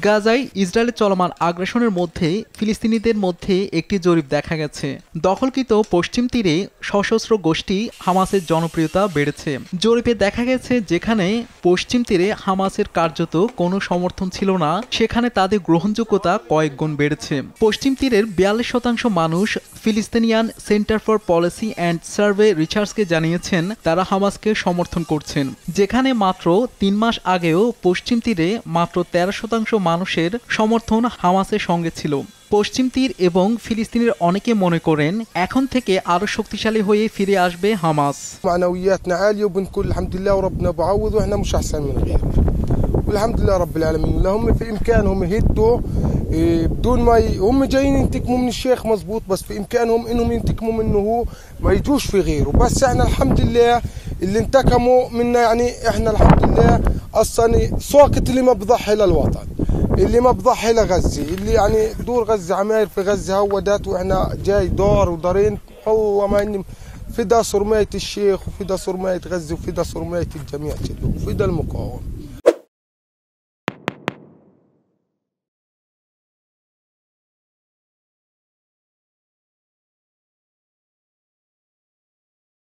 গাজায় ইসরায়েলের চলমান আগ্রাসনের মধ্যে ফিলিস্তিনিদের মধ্যে একটি জরিপ দেখা গেছে। দখলকৃত পশ্চিম তীরে সশস্ত্র গোষ্ঠী হামাসের জনপ্রিয়তা বেড়েছে। জরিপে দেখা গেছে যেখানে পশ্চিম তীরে হামাসের কার্যত কোনো সমর্থন ছিল না, সেখানে তাদের গ্রহণযোগ্যতা কয়েক গুণ বেড়েছে। পশ্চিম তীরের বিয়াল্লিশ শতাংশ মানুষ Palestinian centre for policy and survey রিসার্চকে জানিয়েছেন, তারা হামাসকে সমর্থন করছেন। যেখানে মাত্র তিন মাস আগেও পশ্চিম তীরে মাত্র তেরো শতাংশ মানুষের সমর্থন হামাসের সঙ্গে ছিল। পশ্চিম তীর এবং ফিলিস্তিনের অনেকে মনে করেন, এখন থেকে আরও শক্তিশালী হয়ে ফিরে আসবে হামাস। আলহামদুলিল্লাহ রবিল আলমিন إيه، بدون ما ي... هم جايين ينتقموا من الشيخ مزبوط بس في إمكانهم إنهم ينتقموا منه هو ما يجوش في غيره. بس إحنا الحمد لله اللي انتقموا منا يعني إحنا الحمد لله أصلا ساقط اللي ما بضحي للوطن اللي ما بضحي لغزه اللي يعني دور غزة عماير في غزة هودات وإحنا جاي دار ودارين هو ما إني فدا صرمايه الشيخ وفدا صرمايه غزة وفدا صرمايه الجميع كله وفدا المقاومة.